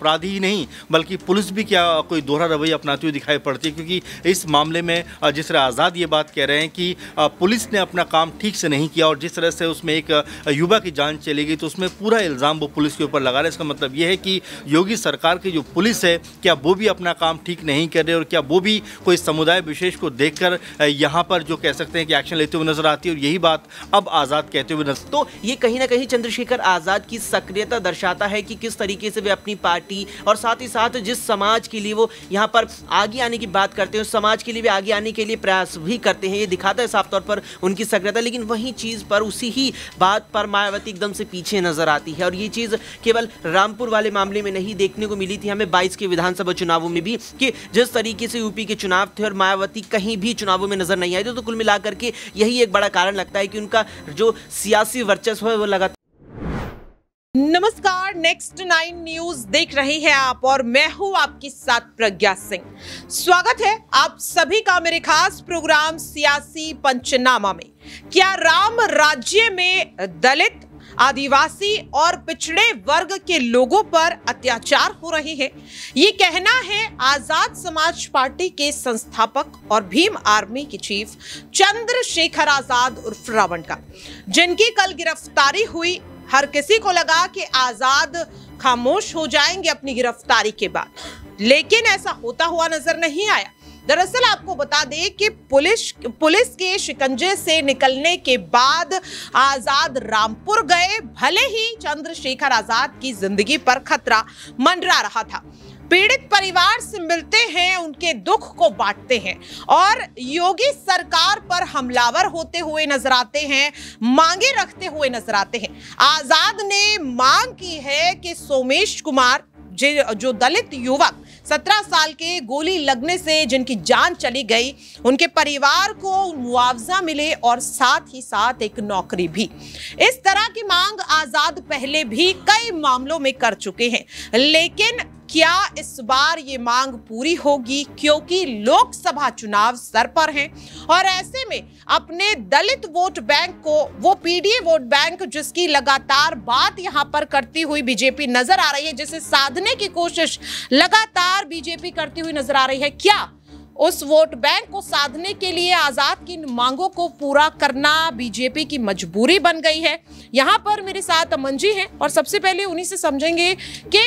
अपराधी ही नहीं, बल्कि पुलिस भी क्या कोई दोहरा रवैया अपनाती हुई दिखाई पड़ती है? क्योंकि इस मामले में जिस तरह आज़ाद ये बात कह रहे हैं कि पुलिस ने अपना काम ठीक से नहीं किया और जिस तरह से उसमें एक युवा की जान चली गई तो उसमें पूरा इल्ज़ाम वो पुलिस के ऊपर लगा रहे इसका मतलब ये है कि योगी सरकार की जो पुलिस है, क्या वो भी अपना काम ठीक नहीं कर रहे और क्या वो भी कोई समुदाय विशेष को देखकर यहाँ पर जो कह सकते हैं कि एक्शन लेते हुए नज़र आती है और यही बात अब आज़ाद कहते हुए नज़र तो ये कहीं ना कहीं चंद्रशेखर आज़ाद की सक्रियता दर्शाता है कि किस तरीके से वे अपनी पार्टी और साथ ही साथ जिस समाज के लिए वो यहाँ पर आगे आने की बात करते हैं उस समाज के लिए भी आगे आने के लिए प्रयास भी करते हैं ये दिखाता है साफ़ तौर पर उनकी सक्रियता। लेकिन वही चीज़ पर उसी ही बात पर मायावती एकदम से पीछे नज़र आती है। और ये चीज़ केवल रामपुर वाले मामले में नहीं देखने को मिली थी हमें बाईस के विधानसभा चुनावों में भी कि जिस तरीके से यूपी के चुनाव थे और मायावती कहीं भी चुनावों में नज़र नहीं आई तो, तो कुल मिलाकर के यही एक बड़ा कारण लगता है कि उनका जो सियासी वर्चस्व है वो लगातार नमस्कार नेक्स्ट नाइन न्यूज़ देख रहे हैं आप और मैं हूँ आपके साथ प्रज्ञा सिंह। स्वागत है आप सभी का मेरे खास प्रोग्राम सियासी पंचनामा में। क्या राम राज्य में दलित, आदिवासी और पिछड़े वर्ग के लोगों पर अत्याचार हो रहे हैं? ये कहना है आज़ाद समाज पार्टी के संस्थापक और भीम आर्मी के चीफ चंद्रशेखर आज़ाद उर्फ़ रावण का। जिनकी कल गिरफ्तारी हुई हर किसी को लगा कि आज़ाद खामोश हो जाएँगे अपनी गिरफ्तारी के बाद। लेकिन ऐसा होता हुआ नज़र नहीं आया। दरअसल आपको बता दें कि पुलिस पुलिस के शिकंजे से निकलने के बाद आज़ाद रामपुर गए, भले ही चंद्रशेखर आज़ाद की ज़िंदगी पर खतरा मंडरा रहा था। पीड़ित परिवार से मिलते हैं, उनके दुख को बांटते हैं और योगी सरकार पर हमलावर होते हुए नज़र आते हैं, मांगे रखते हुए नज़र आते हैं। आज़ाद ने मांग की है कि सोमेश कुमार, जो दलित युवक सत्रह साल के गोली लगने से जिनकी जान चली गई, उनके परिवार को मुआवजा मिले और साथ ही साथ एक नौकरी भी। इस तरह की मांग आज़ाद पहले भी कई मामलों में कर चुके हैं, लेकिन क्या इस बार ये मांग पूरी होगी? क्योंकि लोकसभा चुनाव सर पर हैं और ऐसे में अपने दलित वोट बैंक को, वो पीडीए वोट बैंक जिसकी लगातार बात यहाँ पर करती हुई बीजेपी नज़र आ रही है, जिसे साधने की कोशिश लगातार बीजेपी करती हुई नज़र आ रही है, क्या उस वोट बैंक को साधने के लिए आज़ाद की मांगों को पूरा करना बीजेपी की मजबूरी बन गई है। यहाँ पर मेरे साथ अमन जी हैं और सबसे पहले उन्हीं से समझेंगे कि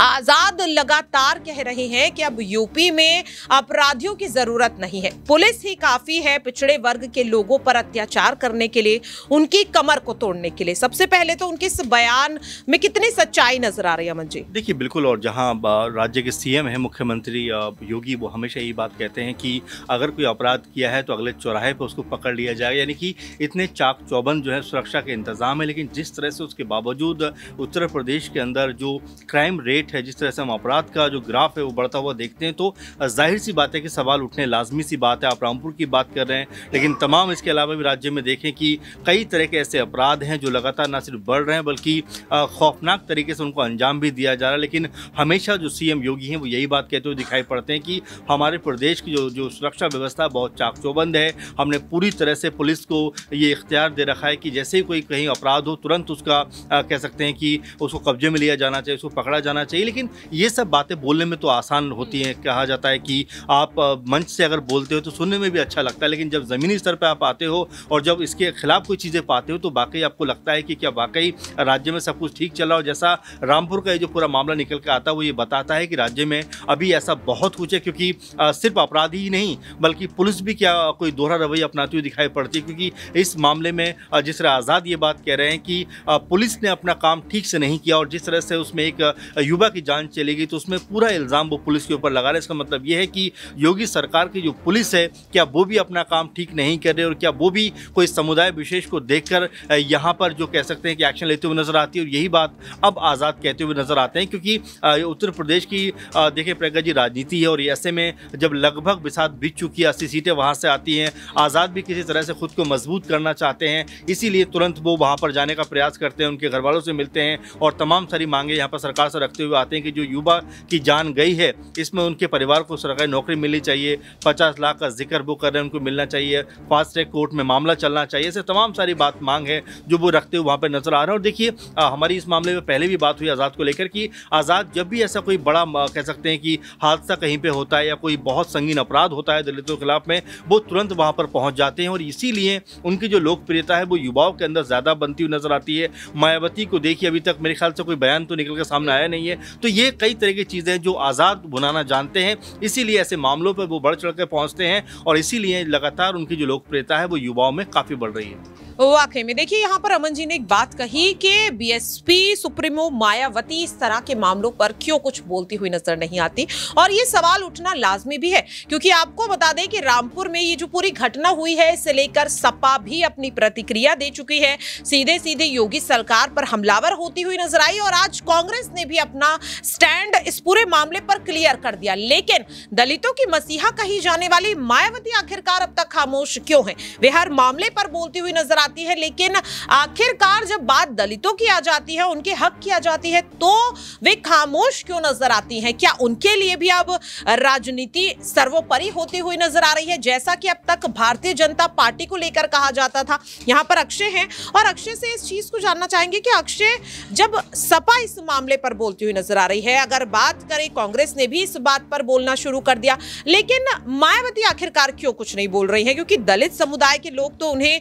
आज़ाद लगातार कह रहे हैं कि अब यूपी में अपराधियों की ज़रूरत नहीं है। पुलिस ही काफ़ी है पिछड़े वर्ग के लोगों पर अत्याचार करने के लिए, उनकी कमर को तोड़ने के लिए। सबसे पहले तो उनके इस बयान में कितनी सच्चाई नज़र आ रही है अमन जी देखिए, बिल्कुल, और जहाँ राज्य के सीएम है, मुख्यमंत्री योगी, वो हमेशा यही बात कहते हैं कि अगर कोई अपराध किया है तो अगले चौराहे पर उसको पकड़ लिया जाए यानी कि इतने चाक चौबंद जो है सुरक्षा के इंतज़ाम है, लेकिन जिस तरह से उसके बावजूद उत्तर प्रदेश के अंदर जो क्राइम रेट है, जिस तरह से हम अपराध का जो ग्राफ है वो बढ़ता हुआ देखते हैं तो ज़ाहिर सी बात है कि सवाल उठने लाजमी सी बात है। आप रामपुर की बात कर रहे हैं, लेकिन तमाम इसके अलावा भी राज्य में देखें कि कई तरह के ऐसे अपराध हैं जो लगातार ना सिर्फ़ बढ़ रहे हैं, बल्कि खौफनाक तरीके से उनको अंजाम भी दिया जा रहा है। लेकिन हमेशा जो सीएम योगी हैं वो यही बात कहते हुए दिखाई पड़ते हैं कि हमारे हमारे प्रदेश की जो जो सुरक्षा व्यवस्था बहुत चाक चौबंद है। हमने पूरी तरह से पुलिस को ये इख्तियार दे रखा है कि जैसे ही कोई कहीं अपराध हो तुरंत उसका आ, कह सकते हैं कि उसको कब्जे में लिया जाना चाहिए उसको पकड़ा जाना चाहिए। लेकिन ये सब बातें बोलने में तो आसान होती हैं। कहा जाता है कि आप मंच से अगर बोलते हो तो सुनने में भी अच्छा लगता है लेकिन जब ज़मीनी स्तर पर आप आते हो और जब इसके खिलाफ कोई चीज़ें पाते हो तो वाकई आपको लगता है कि क्या वाकई राज्य में सब कुछ ठीक चल रहा हो। जैसा रामपुर का ये जो पूरा मामला निकल के आता है वो ये बताता है कि राज्य में अभी ऐसा बहुत कुछ है क्योंकि सिर्फ़ अपराधी ही नहीं, बल्कि पुलिस भी क्या कोई दोहरा रवैया अपनाती हुई दिखाई पड़ती है? क्योंकि इस मामले में जिस तरह आज़ाद ये बात कह रहे हैं कि पुलिस ने अपना काम ठीक से नहीं किया और जिस तरह से उसमें एक युवा की जान चली गई तो उसमें पूरा इल्ज़ाम वो पुलिस के ऊपर लगा रहे इसका मतलब ये है कि योगी सरकार की जो पुलिस है, क्या वो भी अपना काम ठीक नहीं कर रहे और क्या वो भी कोई समुदाय विशेष को देखकर यहाँ पर जो कह सकते हैं कि एक्शन लेते हुए नज़र आती है? और यही बात अब आज़ाद कहते हुए नज़र आते हैं, क्योंकि उत्तर प्रदेश की देखिए प्रज्ञा जी, राजनीति है और ऐसे में जब लगभग बिसात बीत चुकी है, अस्सी सीटें वहाँ से आती हैं। आज़ाद भी किसी तरह से खुद को मज़बूत करना चाहते हैं, इसीलिए तुरंत वो वहाँ पर जाने का प्रयास करते हैं, उनके घर वालों से मिलते हैं और तमाम सारी मांगे यहाँ पर सरकार से रखते हुए आते हैं कि जो युवा की जान गई है, इसमें उनके परिवार को सरकारी नौकरी मिलनी चाहिए, पचास लाख का ज़िक्र वो कर रहे हैं, उनको मिलना चाहिए, फास्ट ट्रैक कोर्ट में मामला चलना चाहिए, ऐसे तमाम सारी बात मांग है जो वो रखते हुए वहाँ पर नज़र आ रहे हैं। और देखिए हमारी इस मामले में पहले भी बात हुई आज़ाद को लेकर कि आज़ाद जब भी ऐसा कोई बड़ा कह सकते हैं कि हादसा कहीं पर होता है या कोई बहुत संगीन अपराध होता है दलितों के खिलाफ में, वो तुरंत वहाँ पर पहुँच जाते हैं और इसीलिए उनकी जो लोकप्रियता है, वो युवाओं के अंदर ज़्यादा बनती हुई नज़र आती है। मायावती को देखिए, अभी तक मेरे ख्याल से कोई बयान तो निकल कर सामने आया नहीं है। तो ये कई तरह की चीज़ें जो आज़ाद बुनाना जानते हैं, इसीलिए ऐसे मामलों पर वो बढ़ चढ़ कर पहुँचते हैं और इसीलिए लगातार उनकी जो लोकप्रियता है, वो युवाओं में काफ़ी बढ़ रही है। वाकई में। देखिए, यहाँ पर अमन जी ने एक बात कही कि बीएसपी सुप्रीमो, मायावती इस तरह के मामलों पर क्यों कुछ बोलती हुई नज़र नहीं आती? और ये सवाल उठना लाजमी भी है, क्योंकि आपको बता दें कि रामपुर में ये जो पूरी घटना हुई है, इसे लेकर सपा भी अपनी प्रतिक्रिया दे चुकी है। सीधे सीधे योगी सरकार पर हमलावर होती हुई नज़र आई और आज कांग्रेस ने भी अपना स्टैंड इस पूरे मामले पर क्लियर कर दिया। लेकिन दलितों की मसीहा कही जाने वाली मायावती आखिरकार अब तक खामोश क्यों है? वे हर मामले पर बोलती हुई नज़र जाती है, लेकिन आखिरकार जब बात दलितों की आ जाती है, उनके हक की आ जाती है तो वे खामोश क्यों नज़र आती हैं? क्या उनके लिए भी अब राजनीति सर्वोपरि होती हुई नज़र आ रही है? जैसा कि अब तक भारतीय जनता पार्टी को लेकर कहा जाता था। यहाँ पर अक्षय हैं, और अक्षय से इस चीज़ को जानना चाहेंगे कि अक्षय जब सपा इस मामले पर बोलती हुई नज़र आ रही है, अगर बात करें, कांग्रेस ने भी इस बात पर बोलना शुरू कर दिया, लेकिन मायावती आखिरकार क्यों कुछ नहीं बोल रही है? क्योंकि दलित समुदाय के लोग तो उन्हें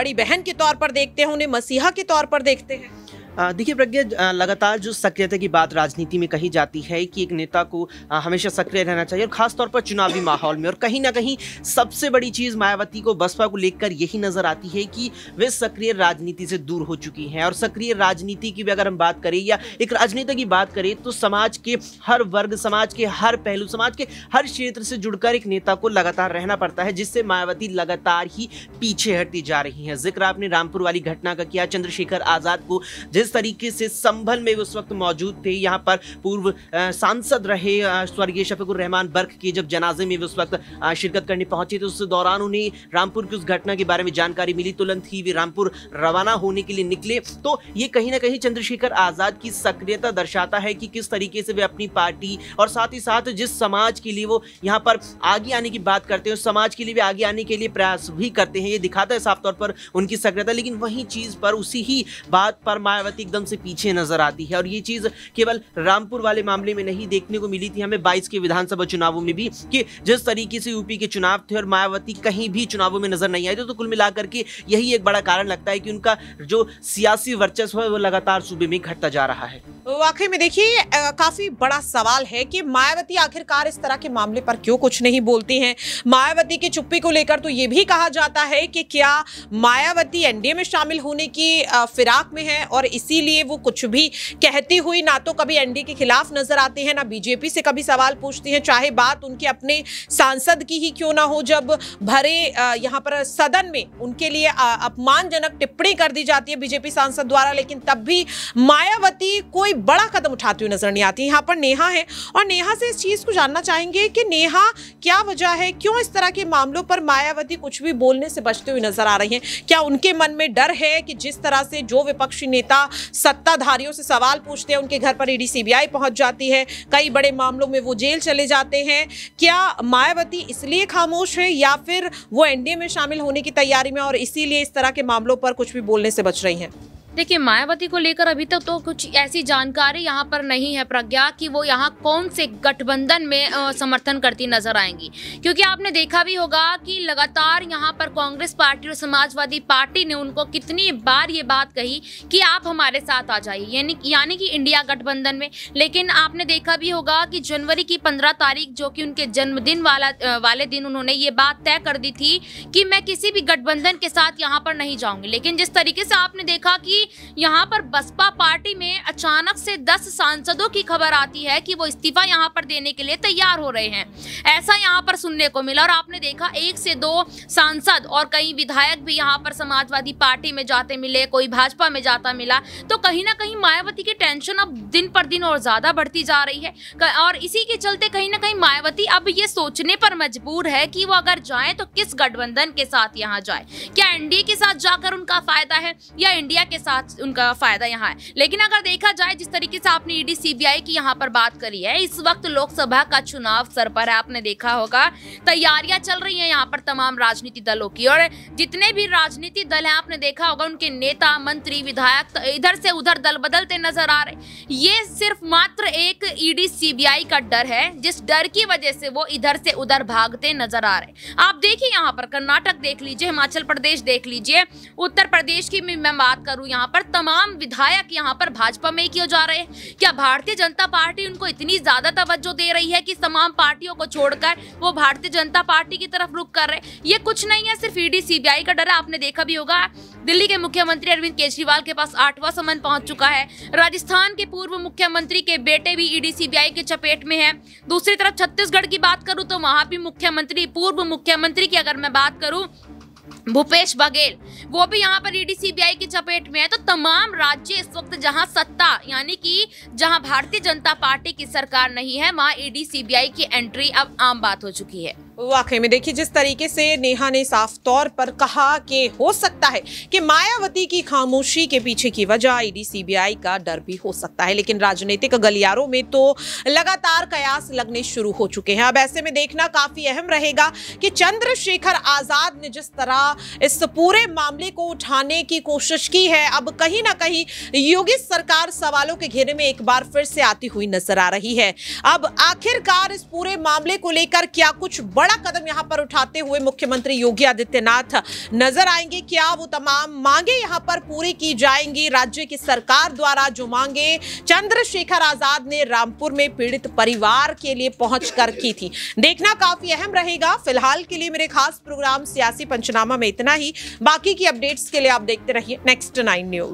बड़ी बहन के तौर पर देखते हैं उन्हें मसीहा के तौर पर देखते हैं। देखिए प्रज्ञा लगातार जो सक्रियता की बात राजनीति में कही जाती है कि एक नेता को हमेशा सक्रिय रहना चाहिए और खासतौर पर चुनावी माहौल में। और कहीं ना कहीं सबसे बड़ी चीज़ मायावती को, बसपा को लेकर यही नज़र आती है कि वे सक्रिय राजनीति से दूर हो चुकी हैं। और सक्रिय राजनीति की भी अगर हम बात करें या एक राजनेता की बात करें तो समाज के हर वर्ग, समाज के हर पहलू, समाज के हर क्षेत्र से जुड़कर एक नेता को लगातार रहना पड़ता है, जिससे मायावती लगातार ही पीछे हटती जा रही है। ज़िक्र आपने रामपुर वाली घटना का किया, चंद्रशेखर आज़ाद को जिस तरीके से संभल में उस वक्त मौजूद थे, यहाँ पर पूर्व सांसद रहे स्वर्गीय शफीकुर रहमान बर्क के जब जनाजे में उस वक्त शिरकत करने पहुँचे तो उस दौरान उन्हें रामपुर की उस घटना के बारे में जानकारी मिली। तुरंत ही वे रामपुर रवाना होने के लिए निकले। तो ये कहीं ना कहीं चंद्रशेखर आज़ाद की सक्रियता दर्शाता है कि किस तरीके से वे अपनी पार्टी और साथ ही साथ जिस समाज के लिए वो यहाँ पर आगे आने की बात करते हैं, उस समाज के लिए भी आगे आने के लिए प्रयास भी करते हैं, ये दिखाता है साफ़ तौर पर उनकी सक्रियता। लेकिन वही चीज़ पर उसी ही बात पर मायावती एकदम से पीछे नज़र आती है। और ये चीज़ केवल रामपुर वाले मामले में नहीं देखने को मिली थी हमें बाईस के विधानसभा चुनावों में भी, कि जिस तरीके से यूपी के चुनाव थे और मायावती कहीं भी चुनावों में नज़र नहीं आई तो कुल मिलाकर के यही एक बड़ा कारण लगता है कि उनका जो सियासी वर्चस्व है, वो लगातार सूबे में घटता जा रहा है। वाकई में देखिए काफ़ी बड़ा सवाल है कि मायावती आखिरकार इस तरह के मामले पर क्यों कुछ नहीं बोलती हैं? मायावती की चुप्पी को लेकर तो ये भी कहा जाता है कि क्या मायावती एनडीए में शामिल होने की फिराक में है और इसीलिए वो कुछ भी कहती हुई ना तो कभी एनडीए के खिलाफ नज़र आती है, ना बीजेपी से कभी सवाल पूछती है। चाहे बात उनके अपने सांसद की ही क्यों ना हो, जब भरे यहाँ पर सदन में उनके लिए अपमानजनक टिप्पणी कर दी जाती है बीजेपी सांसद द्वारा, लेकिन तब भी मायावती कोई बड़ा कदम उठाती हुई नज़र नहीं आती। यहाँ पर नेहा है और नेहा से इस चीज़ को जानना चाहेंगे कि नेहा, क्या वजह है? क्यों इस तरह के मामलों पर मायावती कुछ भी बोलने से बचते हुए नज़र आ रही हैं? क्या उनके मन में डर है कि जिस तरह से जो विपक्षी नेता सत्ताधारियों से सवाल पूछते हैं, उनके घर पर ईडी सीबीआई पहुँच जाती है। कई बड़े मामलों में वो जेल चले जाते हैं। क्या मायावती इसलिए खामोश है या फिर वो एनडीए में शामिल होने की तैयारी में और इसीलिए इस तरह के मामलों पर कुछ भी बोलने से बच रही हैं? देखिए, मायावती को लेकर अभी तक तो कुछ ऐसी जानकारी यहाँ पर नहीं है प्रज्ञा कि वो यहाँ कौन से गठबंधन में समर्थन करती नज़र आएँगी। क्योंकि आपने देखा भी होगा कि लगातार यहाँ पर कांग्रेस पार्टी और समाजवादी पार्टी ने उनको कितनी बार ये बात कही कि आप हमारे साथ आ जाइए, यानी यानी कि इंडिया गठबंधन में। लेकिन आपने देखा भी होगा कि जनवरी की पंद्रह तारीख जो कि उनके जन्मदिन वाला वाले दिन उन्होंने ये बात तय कर दी थी कि मैं किसी भी गठबंधन के साथ यहाँ पर नहीं जाऊँगी। लेकिन जिस तरीके से आपने देखा कि यहाँ पर बसपा पार्टी में अचानक से 10 सांसदों की खबर आती है कि वो इस्तीफा यहाँ पर देने के लिए तैयार हो रहे हैं। ऐसा यहाँ पर सुनने को मिला और आपने देखा, एक से दो सांसद और कई विधायक भी यहाँ पर समाजवादी पार्टी में जाते मिले, कोई भाजपा में जाता मिला तो कहीं ना कहीं मायावती की टेंशन अब दिन पर दिन और ज़्यादा बढ़ती जा रही है। और इसी के चलते कहीं ना कहीं मायावती अब ये सोचने पर मजबूर है कि वो अगर जाए तो किस गठबंधन के साथ यहाँ जाए? क्या एनडीए के साथ जाकर उनका फ़ायदा है या इंडिया के साथ उनका फ़ायदा यहाँ है। लेकिन अगर देखा जाए, जिस तरीके से आपने ईडी, सीबीआई की यहाँ पर बात करी है, इस वक्त लोकसभा का चुनाव सर पर है, आपने देखा होगा। तैयारियाँ चल रही हैं यहाँ पर तमाम राजनीति दलों की, और जितने भी राजनीति दल हैं, आपने देखा होगा, उनके नेता, मंत्री, विधायक तो इधर से उधर दल बदलते नज़र आ रहे ये सिर्फ़ मात्र एक ईडी, सीबीआई का डर है, जिस डर की वजह से वो इधर से उधर भागते नज़र आ रहे आप देखिए यहाँ पर, कर्नाटक देख लीजिए, हिमाचल प्रदेश देख लीजिए, उत्तर प्रदेश की मैं बात करूँ, यहाँ पर तमाम विधायक यहाँ पर भाजपा में ही क्यों जा रहे हैं? क्या भारतीय जनता पार्टी उनको इतनी ज़्यादा तवज्जो दे रही है कि तमाम पार्टियों को छोड़कर वो भारतीय जनता पार्टी की तरफ़ रुख कर रहे हैं? ये कुछ नहीं है, सिर्फ़ ईडी सीबीआई का डर है। आपने देखा भी होगा, दिल्ली के मुख्यमंत्री अरविंद केजरीवाल के पास आठवां समन पहुँच चुका है। राजस्थान के पूर्व मुख्यमंत्री के बेटे भी ईडी सीबीआई के चपेट में है। दूसरी तरफ़ छत्तीसगढ़ की बात करूँ तो वहाँ भी मुख्यमंत्री, पूर्व मुख्यमंत्री की अगर मैं बात करूँ, भूपेश बघेल। वो भी यहाँ पर ईडी सीबीआई की चपेट में है। तो तमाम राज्य इस वक्त जहाँ सत्ता, यानी कि जहाँ भारतीय जनता पार्टी की सरकार नहीं है, वहाँ ईडी सीबीआई की एंट्री अब आम बात हो चुकी है। वाकई में देखिए, जिस तरीके से नेहा ने साफ़ तौर पर कहा कि हो सकता है कि मायावती की खामोशी के पीछे की वजह ईडी सीबीआई का डर भी हो सकता है, लेकिन राजनीतिक गलियारों में तो लगातार कयास लगने शुरू हो चुके हैं। अब ऐसे में देखना काफ़ी अहम रहेगा कि चंद्रशेखर आज़ाद ने जिस तरह इस पूरे मामले को उठाने की कोशिश की है। अब कहीं ना कहीं योगी सरकार सवालों के घेरे में एक बार फिर से आती हुई नज़र आ रही है। अब आखिरकार इस पूरे मामले को लेकर क्या कुछ बड़ा बड़ा कदम यहाँ पर उठाते हुए मुख्यमंत्री योगी आदित्यनाथ नज़र आएँगे? क्या वो तमाम मांगे यहाँ पर पूरी की जाएँगी? राज्य की सरकार द्वारा जो मांगे, चंद्रशेखर आज़ाद ने रामपुर में पीड़ित परिवार के लिए पहुँच कर की थी। देखना काफ़ी अहम रहेगा। फ़िलहाल के लिए मेरे खास प्रोग्राम सियासी पंचनामा में इतना ही। बाकी की अपडेट्स के लिए आप देखते रहिए नेक्स्ट नाइन न्यूज़